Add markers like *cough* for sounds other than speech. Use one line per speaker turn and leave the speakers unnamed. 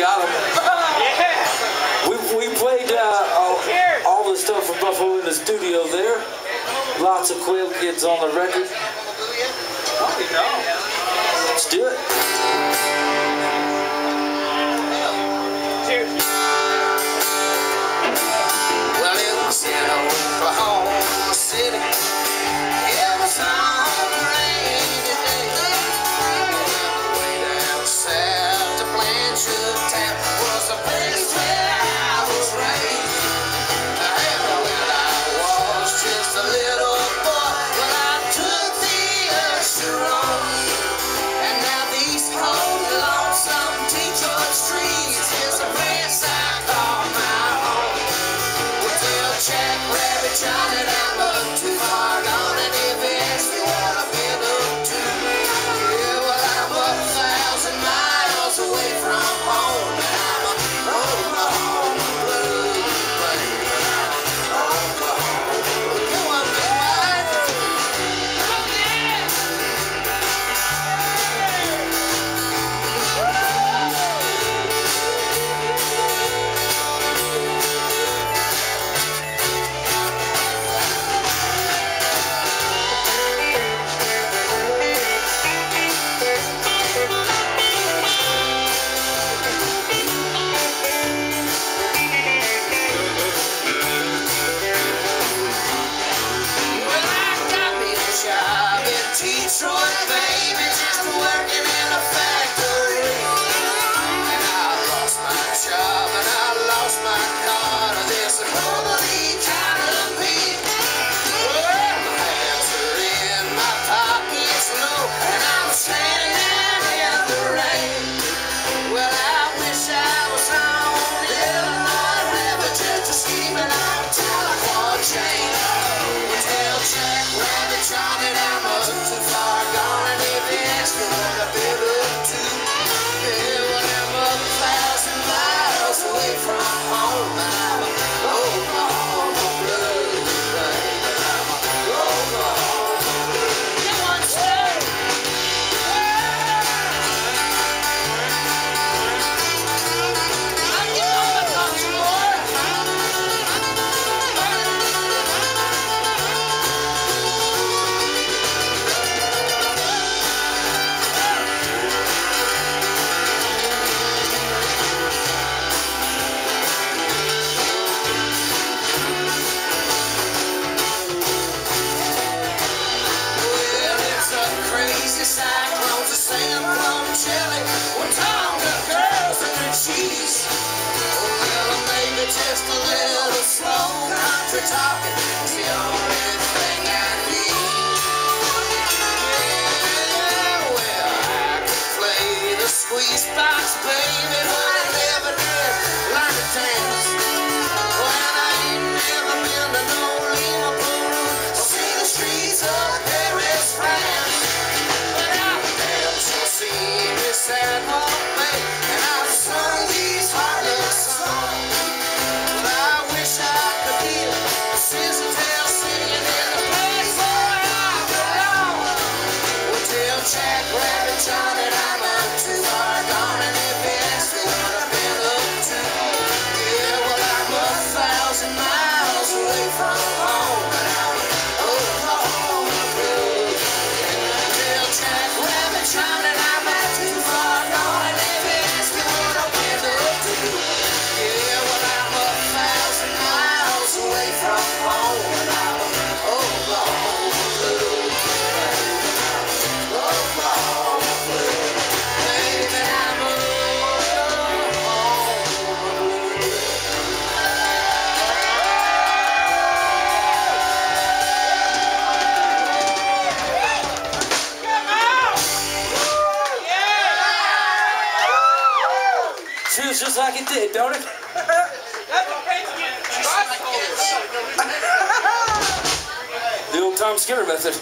got him.
Yeah.
We, we played uh, all, all the stuff from Buffalo in the studio there. Lots of Quail Kids on the record. Let's do it.
just a little. contact, graviton, and I'm
just like it did, don't it? *laughs* the old Tom Skinner method.